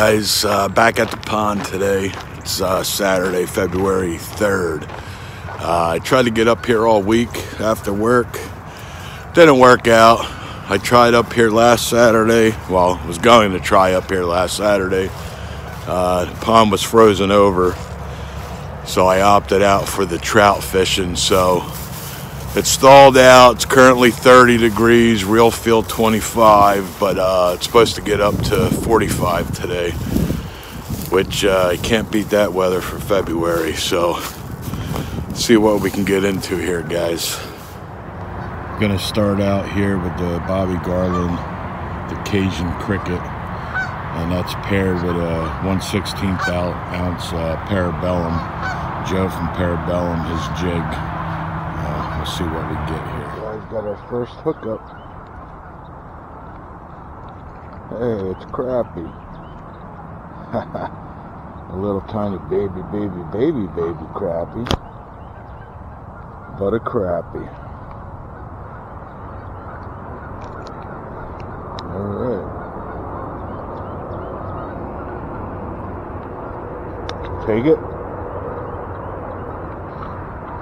Guys. Uh, back at the pond today. It's uh, Saturday, February 3rd. Uh, I tried to get up here all week after work. Didn't work out. I tried up here last Saturday. Well, was going to try up here last Saturday. Uh, the pond was frozen over, so I opted out for the trout fishing. So it's stalled out. It's currently 30 degrees, real feel 25, but uh, it's supposed to get up to 45 today, which uh, can't beat that weather for February. So, see what we can get into here, guys. Gonna start out here with the Bobby Garland, the Cajun Cricket, and that's paired with a 1/16th ounce uh, Parabellum. Joe from Parabellum, his jig. We'll see what we get here. Guys got our first hookup. Hey, it's crappie. a little tiny baby, baby, baby, baby crappie. But a crappie. Alright. Take it.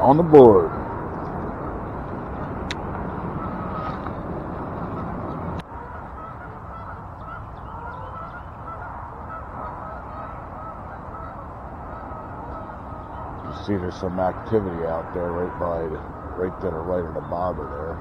On the board. See there's some activity out there right by, the right to the right of the bobber there.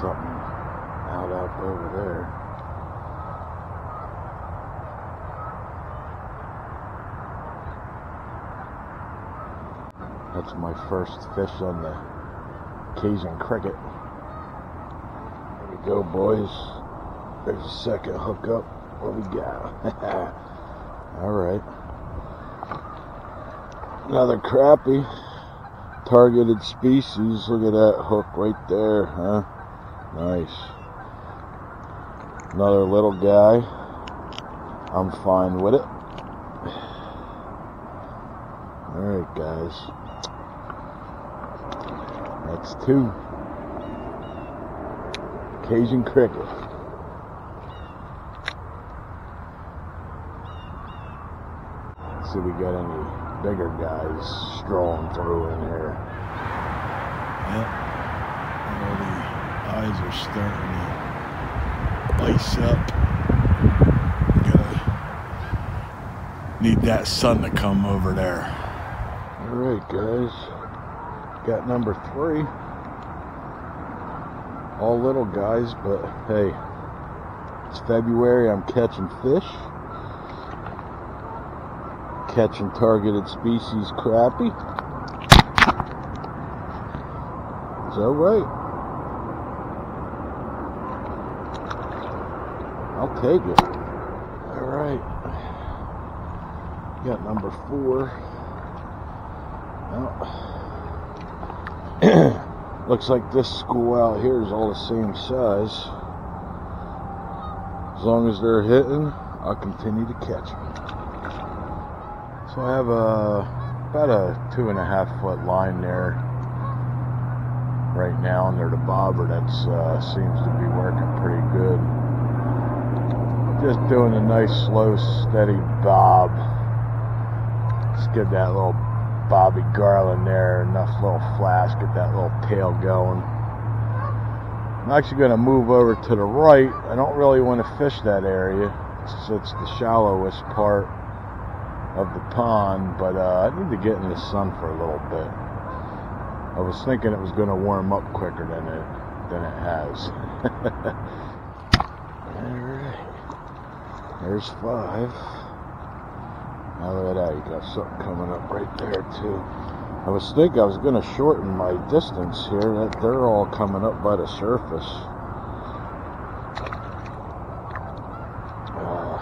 Something out up over there. That's my first fish on the Cajun cricket. There we go, boys. There's a second hookup. What we got? All right. Another crappie. Targeted species. Look at that hook right there, huh? Nice. Another little guy. I'm fine with it. Alright, guys. That's two. Cajun cricket. Let's see if we got any bigger guys strolling through in here. Yep. All the eyes are starting to ice up. Gotta need that sun to come over there. Alright guys. Got number three. All little guys, but hey, it's February. I'm catching fish. Catching targeted species crappie. Is that right? I'll take it. Alright. Got number four. Looks like this school out here is all the same size. As long as they're hitting, I'll continue to catch them. So I have a about a two and a half foot line there right now under the bobber that uh, seems to be working pretty good. Just doing a nice slow steady bob. Just give that little Bobby Garland there, enough little flash, get that little tail going. I'm actually going to move over to the right. I don't really want to fish that area. It's, it's the shallowest part of the pond, but uh, I need to get in the sun for a little bit. I was thinking it was going to warm up quicker than it than it has. All right, there's five. Now look at that, you got something coming up right there too. I was thinking I was going to shorten my distance here. That they're all coming up by the surface. Uh,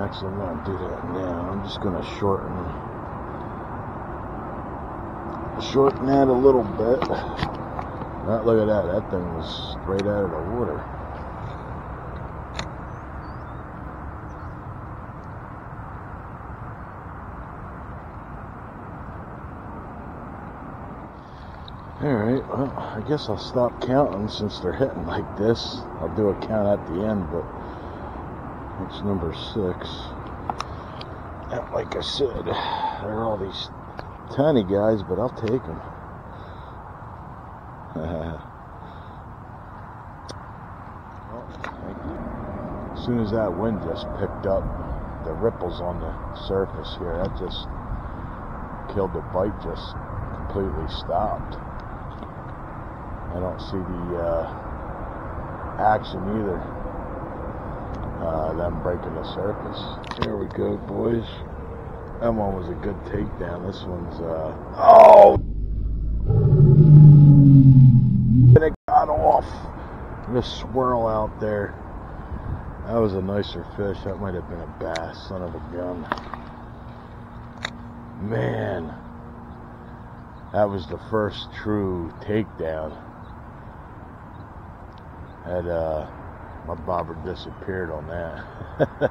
actually, I'm going to do that now. I'm just going to shorten shorten that a little bit. Now, look at that. That thing was straight out of the water. Alright, well, I guess I'll stop counting since they're hitting like this. I'll do a count at the end, but it's number six. And like I said, there are all these tiny guys, but I'll take them. well, as soon as that wind just picked up, the ripples on the surface here, that just killed the bite, just completely stopped. I don't see the uh, action either. Uh, them breaking the surface. There we go, boys. That one was a good takedown. This one's, uh, oh! And it got off. The swirl out there. That was a nicer fish. That might have been a bass, son of a gun. Man, that was the first true takedown. Uh, my bobber disappeared on that.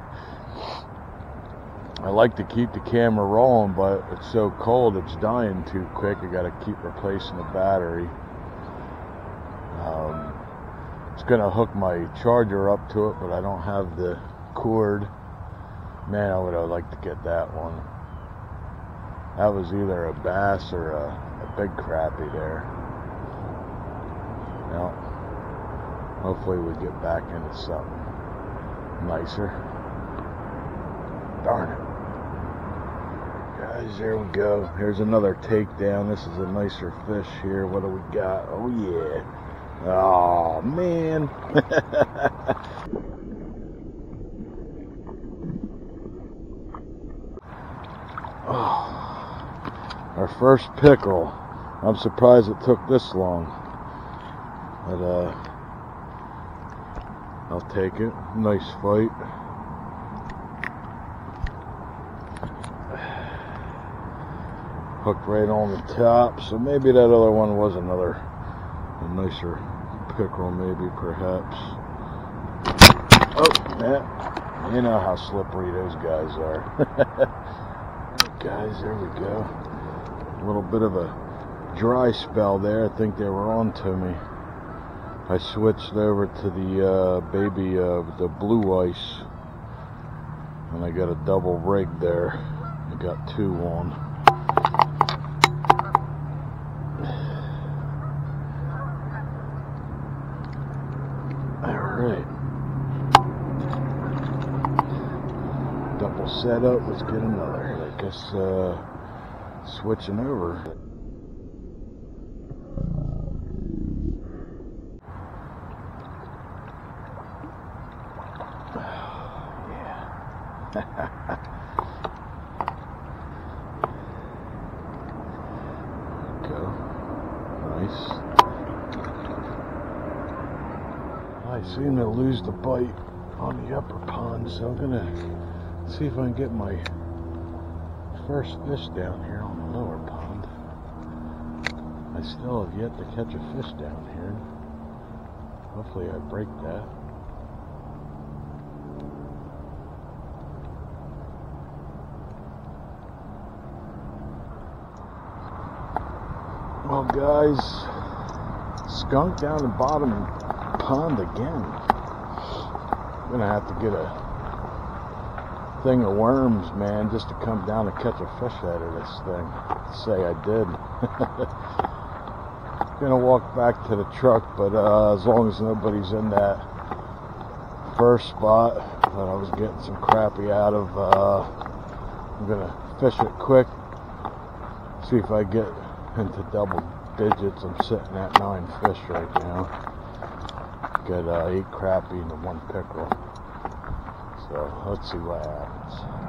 I like to keep the camera rolling, but it's so cold, it's dying too quick. I got to keep replacing the battery. Um, it's gonna hook my charger up to it, but I don't have the cord. Man, I would have liked to get that one. That was either a bass or a, a big crappie there. Well, hopefully we get back into something nicer. Darn it. Guys, there we go. Here's another takedown. This is a nicer fish here. What do we got? Oh, yeah. Oh, man. oh, our first pickerel. I'm surprised it took this long. But, uh, I'll take it. Nice fight. Hooked right on the top, so maybe that other one was another a nicer pickerel, maybe perhaps. Oh, yeah, you know how slippery those guys are. guys, there we go. A little bit of a dry spell there. I think they were on to me. I switched over to the uh, baby, uh, the blue ice, and I got a double rig there. I got two on. Alright. Double setup, let's get another. I guess uh, switching over. go. Nice. I seem to lose the bite on the upper pond, so I'm gonna see if I can get my first fish down here on the lower pond. I still have yet to catch a fish down here. Hopefully I break that. Well, guys, skunk down the bottom pond again. I'm gonna have to get a thing of worms, man, just to come down and catch a fish out of this thing. Say I did. gonna walk back to the truck, but uh, as long as nobody's in that first spot that I was getting some crappie out of, uh, I'm gonna fish it quick, see if I get into double digits. I'm sitting at nine fish right now. Got uh, eight crappie and one pickerel. So let's see what happens.